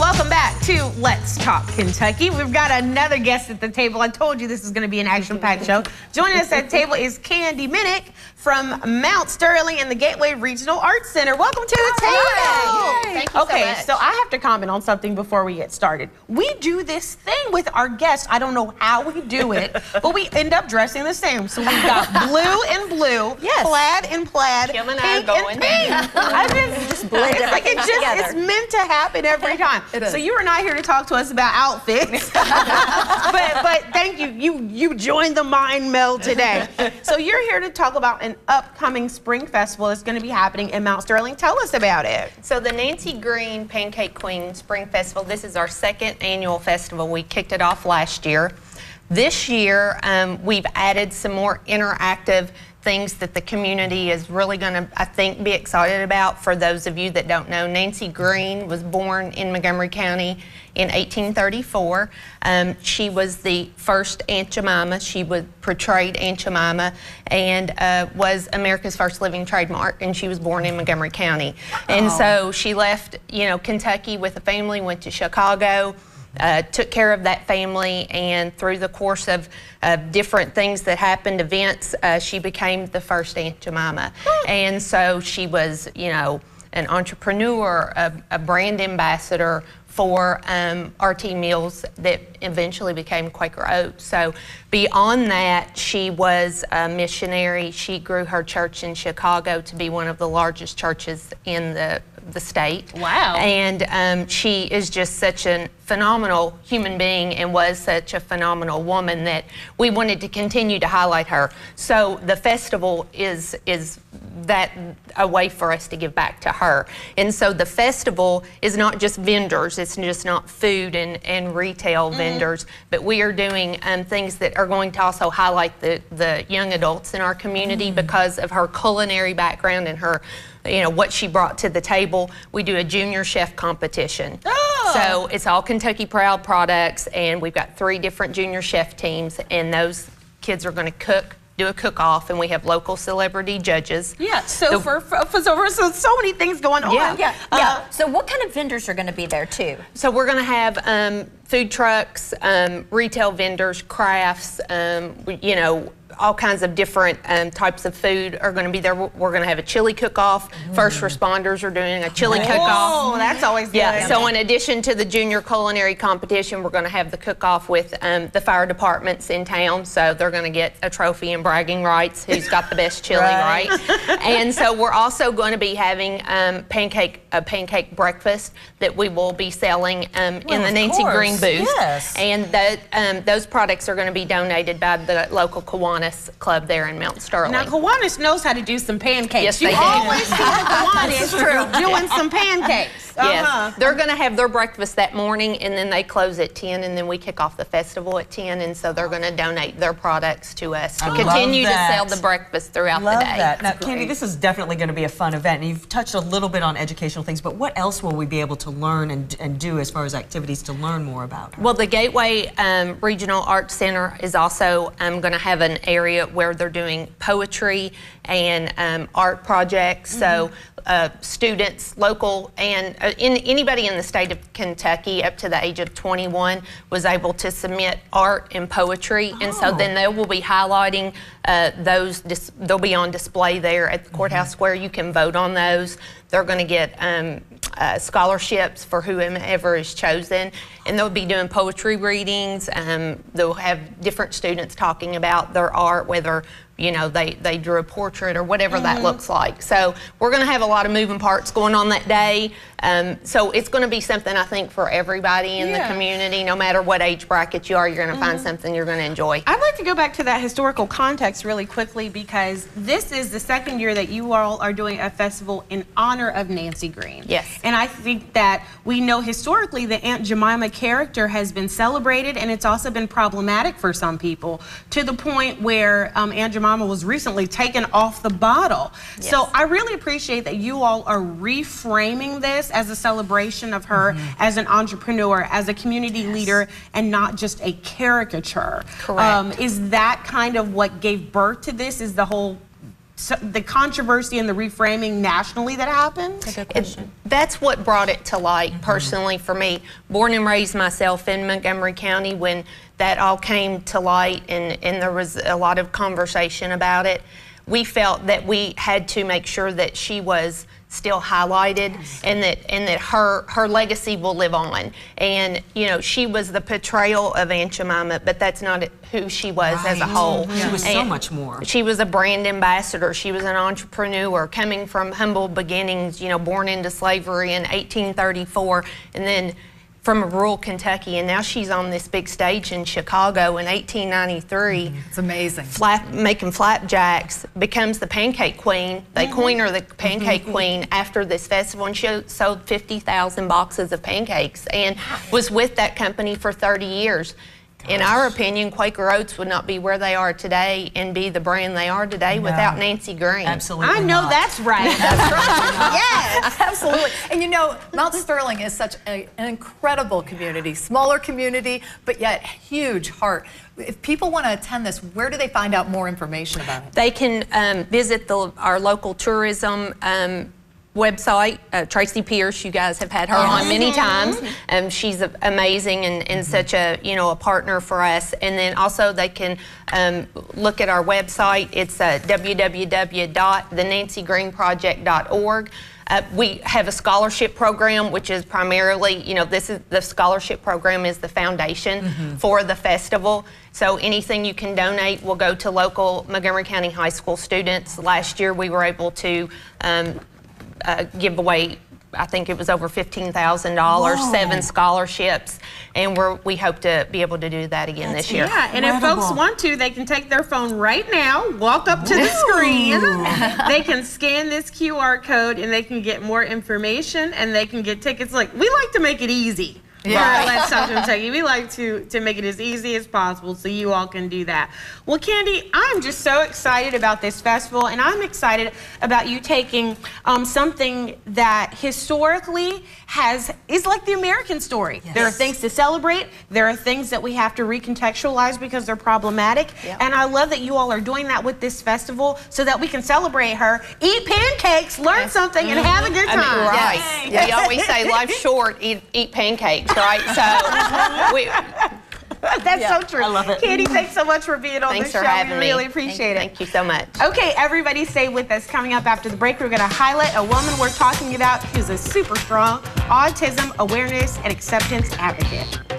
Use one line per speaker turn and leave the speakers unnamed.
welcome back to Let's Talk Kentucky. We've got another guest at the table. I told you this is going to be an action-packed show. Joining us at the table is Candy Minnich from Mount Sterling and the Gateway Regional Arts Center. Welcome to the table.
Thank you
okay,
so much.
so I have to comment on something before we get started. We do this thing with our guests. I don't know how we do it, but we end up dressing the same. So we've got blue and blue,
Yes.
plaid and plaid,
Kim and I
pink
are
and
going.
pink. I just,
Just blend
it's like it just
together.
it's meant to happen every time.
It is.
So you are not here to talk to us about outfits, but but thank you. You you joined the mind meld today. So you're here to talk about an upcoming spring festival that's going to be happening in Mount Sterling. Tell us about it.
So the Nancy Green Pancake Queen Spring Festival, this is our second annual festival. We kicked it off last year. This year, um, we've added some more interactive things that the community is really going to, I think, be excited about. For those of you that don't know, Nancy Green was born in Montgomery County in 1834. Um, she was the first Aunt Jemima. She was portrayed Aunt Jemima and uh, was America's first living trademark, and she was born in Montgomery County. And so she left, you know, Kentucky with a family, went to Chicago. Uh, took care of that family, and through the course of uh, different things that happened, events, uh, she became the first Aunt Jemima. And so she was, you know, an entrepreneur, a, a brand ambassador for um, RT Mills that eventually became Quaker Oats. So beyond that, she was a missionary. She grew her church in Chicago to be one of the largest churches in the, the state.
Wow.
And um, she is just such a phenomenal human being and was such a phenomenal woman that we wanted to continue to highlight her. So the festival is is that a way for us to give back to her. And so the festival is not just vendors, it's just not food and, and retail vendors, but we are doing um, things that are going to also highlight the, the young adults in our community because of her culinary background and her you know what she brought to the table. We do a junior chef competition. Oh. So it's all Kentucky Proud products, and we've got three different junior chef teams, and those kids are going to cook, do a cook-off, and we have local celebrity judges.
Yeah. So
The-
for, for, for so, so so many things going on.
Yeah.
Yeah,
Uh,
yeah. so what kind of vendors are going to be there too?
So we're going to have um, food trucks, um, retail vendors, crafts, um, you know, all kinds of different um, types of food are going to be there. We're, going to have a chili cook-off. First responders are doing a chili cook-off.
Oh, that's always good.
Yeah, so in addition to the junior culinary competition, we're going to have the cook-off with um, the fire departments in town. So they're going to get a trophy and bragging rights. Who's got the best chili,
Right.
right? and so we're also going to be having um, pancake a pancake breakfast that we will be selling um, in the Nancy
course,
Green booth.
yes.
And that, um, those products are going to be donated by the local Kiwanis Club there in Mount Sterling.
Now, Kiwanis knows how to do some pancakes.
Yes,
you
they do.
always see Kiwanis doing some pancakes.
Yes,
Uh-huh.
they're going to have their breakfast that morning, and then they close at 10, and then we kick off the festival at 10, and so they're going to donate their products to us to
I
continue to sell the breakfast throughout
Love
the day.
that. Now, Candy, this is definitely going to be a fun event. And you've touched a little bit on educational things, but what else will we be able to learn and, and do as far as activities to learn more about?
Well, the Gateway um, Regional Arts Center is also um, going to have an area where they're doing poetry and um, art projects. So uh, students, local, and uh, in, anybody in the state of Kentucky up to the age of 21 was able to submit art and poetry, and so then they will be highlighting uh, those. Dis- they'll be on display there at the courthouse square. You can vote on those. They're going to get um, uh, scholarships for whomever is chosen, and they'll be doing poetry readings. Um, they'll have different students talking about their art, whether you know they, they drew a portrait or whatever that looks like. So we're going to have a lot of moving parts going on that day. Um, so it's going to be something I think for everybody in
Yeah.
the community, no matter what age bracket you are, you're going to find something you're going to enjoy.
I'd like to go back to that historical context really quickly because this is the second year that you all are doing a festival in honor of Nancy Green.
Yes.
And I think that we know historically the Aunt Jemima character has been celebrated and it's also been problematic for some people to the point where um, Aunt Jemima was recently taken off the bottle. So I really appreciate that you all are reframing this as a celebration of her mm-hmm. as an entrepreneur, as a community leader, and not just a caricature.
Correct.
Um, is that kind of what gave birth to this? Is the whole so, the controversy and the reframing nationally that happened?
That's what brought it to light personally for me. Born and raised myself in Montgomery County when that all came to light and, and there was a lot of conversation about it. We felt that we had to make sure that she was still highlighted and that and that her her legacy will live on. And you know, she was the portrayal of Aunt Jemima, but that's not who she was as a
Right.
whole.
She was so much more.
She was a brand ambassador. She was an entrepreneur coming from humble beginnings, you know, born into slavery in 1834 and then from rural Kentucky. And now she's on this big stage in Chicago in 1893
It's amazing.
flap, making flapjacks, becomes the pancake queen. They
Mm-hmm.
coin her the pancake queen after this festival, and she sold 50,000 boxes of pancakes and was with that company for 30 years. In our opinion, Quaker Oats would not be where they are today and be the brand they are today without Nancy Green.
Absolutely.
I know
not.
That's right. That's right. yes.
Absolutely. And you know, Mount Sterling is such a, an incredible community, smaller community, but yet huge heart. If people want to attend this, where do they find out more information about it?
They can um, visit the, our local tourism um, website. Uh, Tracy Pierce, you guys have had her on many times. Um, she's a- amazing and, and such a you know a partner for us. And then also they can um, look at our website. It's uh, www.thenancygreenproject.org. Uh, we have a scholarship program, which is primarily, you know, this is the scholarship program is the foundation for the festival. So anything you can donate will go to local Montgomery County High School students. Last year, we were able to um, uh, give away. I think it was over fifteen thousand dollars, seven scholarships, and we're, we hope to be able to do that again this year.
Yeah, and if folks want to, they can take their phone right now, walk up to the screen, they can scan this QR code, and they can get more information, and they can get tickets. Like we like to make it easy.
Yeah.
Let's Talk to Kentucky. We like to to make it as easy as possible, so you all can do that. Well, Candy, I'm just so excited about this festival, and I'm excited about you taking um, something that historically has is like the American story. Yes. There are things to celebrate. There are things that we have to recontextualize because they're problematic. And I love that you all are doing that with this festival, so that we can celebrate her, eat pancakes, learn something, and have a good time.
I mean, right. We always say life's short, eat, eat pancakes, right? So we,
That's so true.
I love it.
Candy, mm-hmm. thanks so much for being on
thanks
the
for
show.
having
we
me.
really appreciate it.
Thank you so much.
Okay, everybody stay with us. Coming up after the break, we're going to highlight a woman we're talking about who's a super strong autism awareness and acceptance advocate.